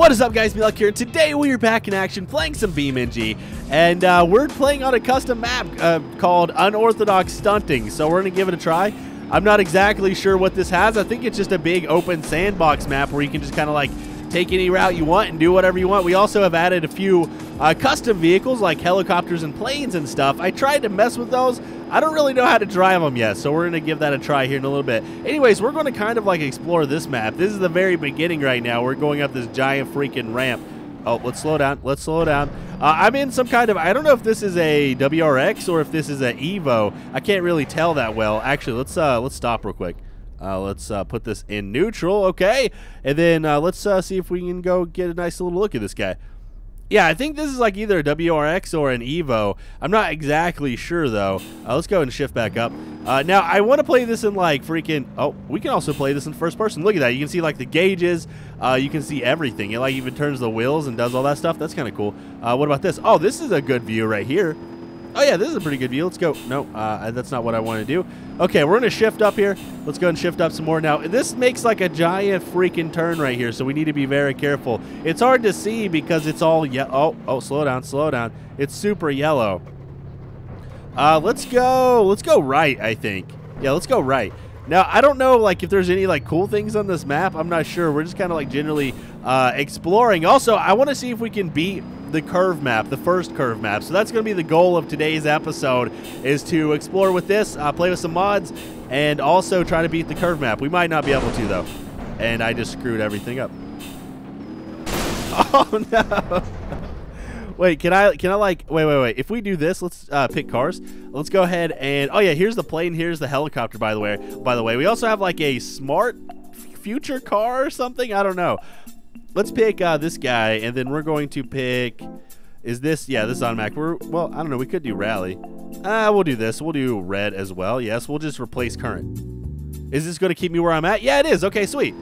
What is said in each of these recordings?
What is up guys, Lock here. Today we are back in action playing some BeamNG and uh, we're playing on a custom map uh, called Unorthodox Stunting. So we're going to give it a try. I'm not exactly sure what this has. I think it's just a big open sandbox map where you can just kind of like take any route you want and do whatever you want. We also have added a few uh, custom vehicles like helicopters and planes and stuff. I tried to mess with those. I don't really know how to drive them yet, so we're going to give that a try here in a little bit. Anyways, we're going to kind of like explore this map. This is the very beginning right now. We're going up this giant freaking ramp. Oh, let's slow down. Let's slow down. Uh, I'm in some kind of, I don't know if this is a WRX or if this is an Evo. I can't really tell that well. Actually, let's uh, let's stop real quick. Uh, let's uh, put this in neutral, okay? And then uh, let's uh, see if we can go get a nice little look at this guy. Yeah, I think this is like either a WRX or an Evo. I'm not exactly sure though. Uh, let's go and shift back up. Uh, now I want to play this in like freaking. Oh, we can also play this in first person. Look at that. You can see like the gauges. You can see everything. It like even turns the wheels and does all that stuff. That's kind of cool. What about this? Oh, this is a good view right here. Oh, yeah, this is a pretty good view. Let's go. No, uh, that's not what I want to do. Okay, we're going to shift up here. Let's go and shift up some more. Now, this makes like a giant freaking turn right here, so we need to be very careful. It's hard to see because it's all yellow. Oh, oh, slow down, slow down. It's super yellow. Uh, let's go. Let's go right, I think. Yeah, let's go right. Now, I don't know like if there's any like cool things on this map. I'm not sure. We're just kind of like generally uh, exploring. Also, I want to see if we can beat the curve map, the first curve map. So that's going to be the goal of today's episode is to explore with this, uh, play with some mods, and also try to beat the curve map. We might not be able to, though. And I just screwed everything up. Oh, no. Wait, can I, can I like, wait, wait, wait. If we do this, let's uh, pick cars. Let's go ahead and, oh yeah, here's the plane. Here's the helicopter, by the way. By the way, we also have like a smart future car or something. I don't know let's pick uh, this guy, and then we're going to pick. Is this? Yeah, this is on Mac. We're well. I don't know. We could do rally. Ah, uh, we'll do this. We'll do red as well. Yes, we'll just replace current. Is this going to keep me where I'm at? Yeah, it is. Okay, sweet.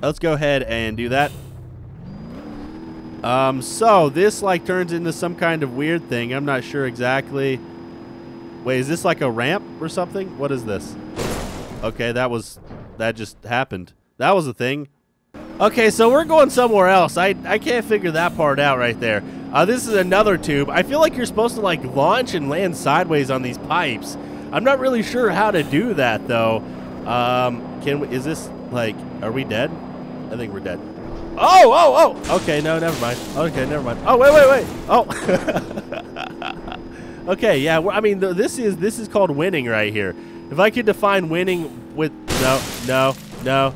Let's go ahead and do that. Um, so this like turns into some kind of weird thing. I'm not sure exactly. Wait, is this like a ramp or something? What is this? Okay, that was that just happened. That was a thing. Okay, so we're going somewhere else. I, I can't figure that part out right there. Uh, this is another tube. I feel like you're supposed to like launch and land sideways on these pipes. I'm not really sure how to do that though. Um, can we, is this like, are we dead? I think we're dead. Oh, oh, oh. Okay, no, never mind. Okay, never mind. Oh, wait, wait, wait. Oh. okay, yeah. I mean, this is this is called winning right here. If I could define winning with no, no, no,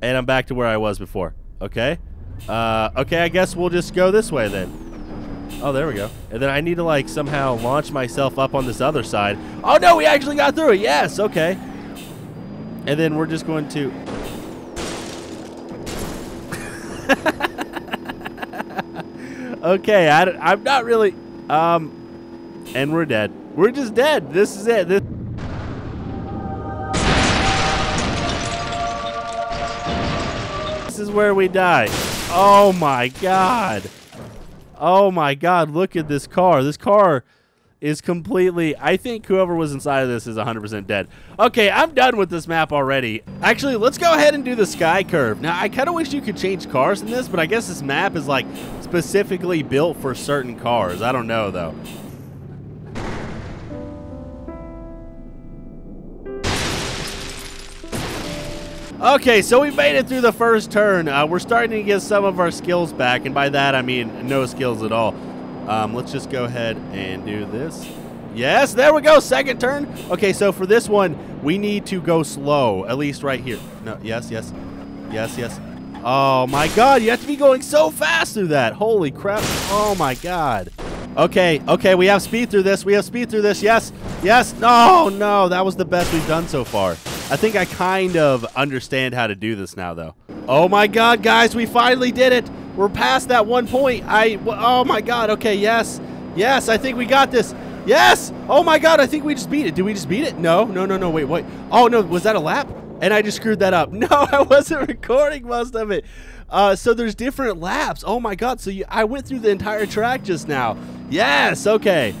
and I'm back to where I was before. Okay? Uh, okay, I guess we'll just go this way then. Oh, there we go. And then I need to, like, somehow launch myself up on this other side. Oh, no, we actually got through it. Yes, okay. And then we're just going to... okay, I, I'm not really... Um, and we're dead. We're just dead. This is it. This is where we die. Oh my god. Oh my god, look at this car. This car is completely... I think whoever was inside of this is 100% dead. Okay, I'm done with this map already. Actually, let's go ahead and do the sky curve. Now, I kind of wish you could change cars in this, but I guess this map is, like, specifically built for certain cars. I don't know, though. Okay, so we made it through the first turn. Uh, we're starting to get some of our skills back, and by that I mean no skills at all. Um, let's just go ahead and do this. Yes, there we go, second turn. Okay, so for this one, we need to go slow, at least right here. No, yes, yes, yes, yes. Oh my god, you have to be going so fast through that. Holy crap. Oh my god. Okay, okay, we have speed through this. We have speed through this. Yes, yes. No, no, that was the best we've done so far. I think I kind of understand how to do this now, though. Oh my god, guys, we finally did it. We're past that one point. I, oh my god, okay, yes. Yes, I think we got this. Yes! Oh my god, I think we just beat it. Did we just beat it? No, no, no, no, wait, wait. Oh no, was that a lap? And I just screwed that up. No, I wasn't recording most of it. Uh, so there's different laps. Oh my god, so you, I went through the entire track just now. Yes, okay.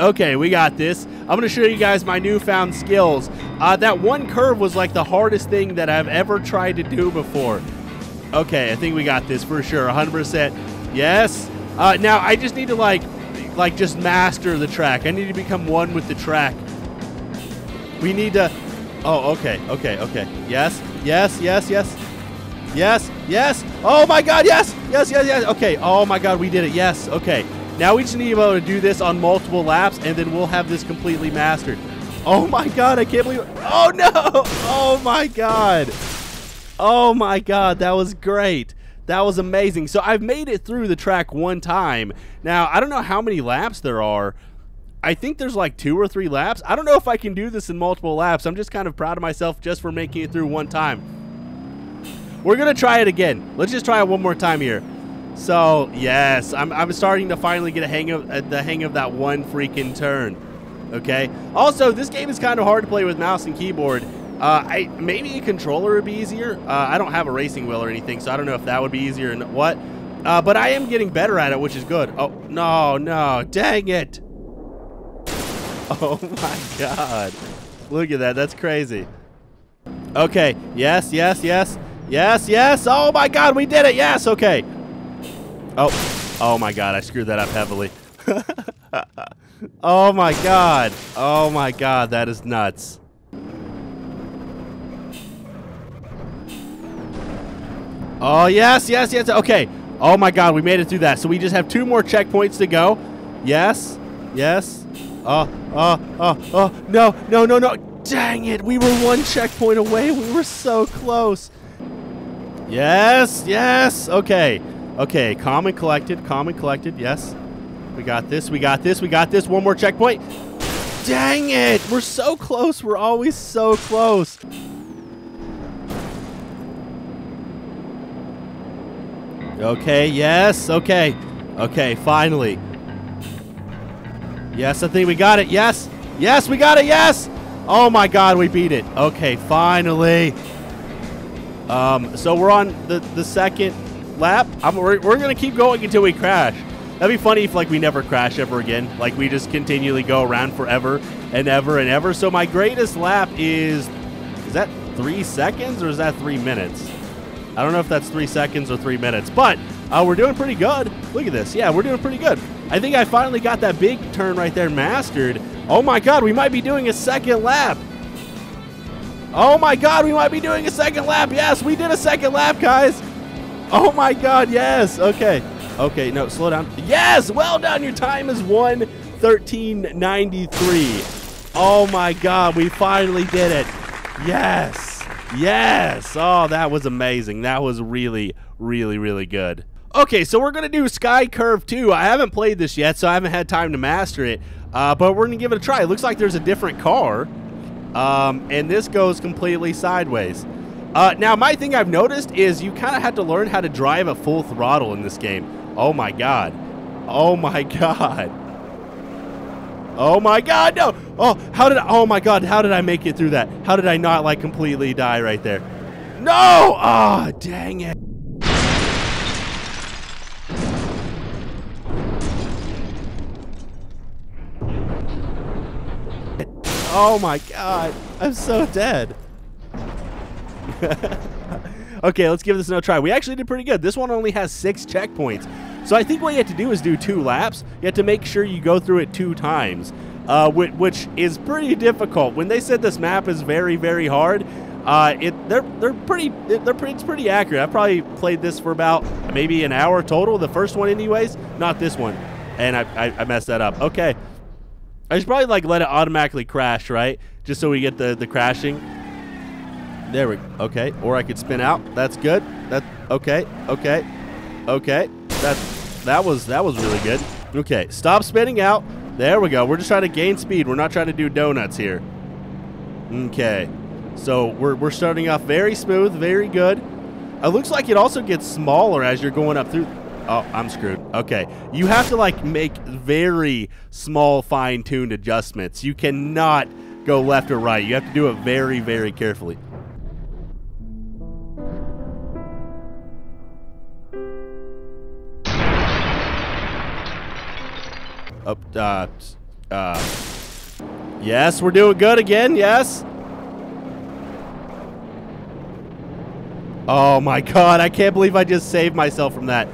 Okay, we got this. I'm going to show you guys my newfound skills. Uh, that one curve was like the hardest thing that I've ever tried to do before. Okay, I think we got this for sure. 100%. Yes. Uh, now, I just need to like, like just master the track. I need to become one with the track. We need to... Oh, okay, okay, okay. Yes, yes, yes, yes. Yes, yes. Oh my god, yes, yes, yes, yes. Okay, oh my god, we did it. Yes, okay. Now we just need to be able to do this on multiple laps, and then we'll have this completely mastered. Oh my god, I can't believe it. Oh no! Oh my god. Oh my god, that was great. That was amazing. So I've made it through the track one time. Now, I don't know how many laps there are. I think there's like two or three laps. I don't know if I can do this in multiple laps. I'm just kind of proud of myself just for making it through one time. We're going to try it again. Let's just try it one more time here. So, yes, I'm, I'm starting to finally get a hang of uh, the hang of that one freaking turn. Okay. Also, this game is kind of hard to play with mouse and keyboard. Uh, I maybe a controller would be easier. Uh, I don't have a racing wheel or anything, so I don't know if that would be easier and what. Uh, but I am getting better at it, which is good. Oh no, no, dang it! Oh my god, look at that. That's crazy. Okay. Yes. Yes. Yes. Yes. Yes. Oh my god, we did it. Yes. Okay. Oh, oh my god, I screwed that up heavily. oh my god. Oh my god, that is nuts. Oh, yes, yes, yes. Okay. Oh my god, we made it through that. So we just have two more checkpoints to go. Yes, yes. Oh, oh, oh, oh. No, no, no, no. Dang it. We were one checkpoint away. We were so close. Yes, yes. Okay. Okay, calm and collected, calm and collected, yes. We got this, we got this, we got this. One more checkpoint. Dang it! We're so close. We're always so close. Okay, yes, okay. Okay, finally. Yes, I think we got it. Yes, yes, we got it. Yes. Oh my God, we beat it. Okay, finally. Um, so we're on the, the second lap. I'm, we're, we're going to keep going until we crash. That'd be funny if like we never crash ever again. Like we just continually go around forever and ever and ever. So my greatest lap is is that three seconds or is that three minutes? I don't know if that's three seconds or three minutes, but uh, we're doing pretty good. Look at this. Yeah, we're doing pretty good. I think I finally got that big turn right there mastered. Oh my god, we might be doing a second lap. Oh my god, we might be doing a second lap. Yes, we did a second lap, guys. Oh my god, yes. Okay. Okay, no, slow down. Yes, well done. Your time is 113.93. Oh my god, we finally did it. Yes. Yes. Oh, that was amazing. That was really, really, really good. Okay, so we're going to do Sky Curve 2. I haven't played this yet, so I haven't had time to master it. Uh, but we're going to give it a try. It looks like there's a different car. Um, and this goes completely sideways. Uh, now, my thing I've noticed is you kind of have to learn how to drive a full throttle in this game. Oh my god. Oh my god. Oh my god, no! Oh, how did I, oh my god, how did I make it through that? How did I not, like, completely die right there? No! Oh, dang it. Oh my god, I'm so dead. okay, let's give this another try. We actually did pretty good. This one only has six checkpoints. So I think what you have to do is do two laps. You have to make sure you go through it two times, uh, which, which, is pretty difficult. When they said this map is very, very hard, uh, it they're they're pretty they're pretty it's pretty accurate. I probably played this for about maybe an hour total. The first one, anyways, not this one, and I, I, I messed that up. Okay, I should probably like let it automatically crash, right? Just so we get the the crashing. There we go. okay. Or I could spin out. That's good. That okay. Okay. Okay. That that was that was really good. Okay. Stop spinning out. There we go. We're just trying to gain speed. We're not trying to do donuts here. Okay. So we're we're starting off very smooth, very good. It looks like it also gets smaller as you're going up through. Oh, I'm screwed. Okay. You have to like make very small fine-tuned adjustments. You cannot go left or right. You have to do it very, very carefully. Uh, Uh, yes, we're doing good again. Yes. Oh my god, I can't believe I just saved myself from that.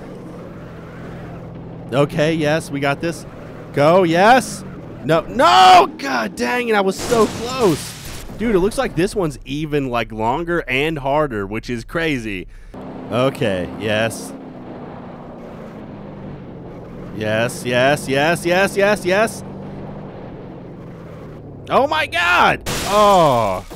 Okay, yes, we got this. Go, yes. No, no! God dang it, I was so close. Dude, it looks like this one's even like longer and harder, which is crazy. Okay, yes. Yes, yes, yes, yes, yes, yes. Oh my god! Oh.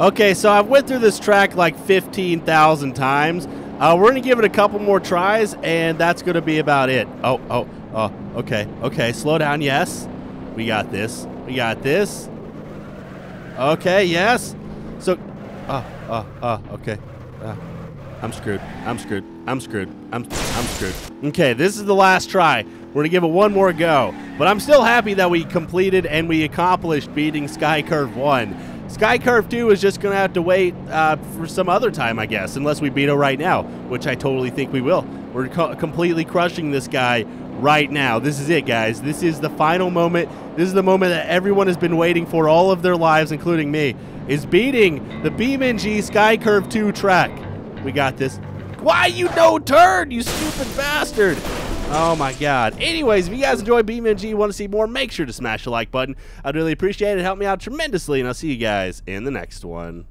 Okay, so I've went through this track like 15,000 times. Uh, we're going to give it a couple more tries, and that's going to be about it. Oh, oh, oh, okay, okay. Slow down, yes. We got this. We got this. Okay, yes. So, oh, oh, oh, okay. Uh, I'm screwed. I'm screwed. I'm screwed. I'm, I'm screwed. Okay, this is the last try. We're going to give it one more go. But I'm still happy that we completed and we accomplished beating Sky Curve 1. Sky Curve 2 is just going to have to wait uh, for some other time, I guess, unless we beat it right now, which I totally think we will. We're co completely crushing this guy right now. This is it, guys. This is the final moment. This is the moment that everyone has been waiting for all of their lives, including me, is beating the BeamNG Sky Curve 2 track. We got this. Why you no turn, you stupid bastard? Oh my god. Anyways, if you guys enjoy BeamNG you want to see more, make sure to smash the like button. I'd really appreciate it. Help me out tremendously, and I'll see you guys in the next one.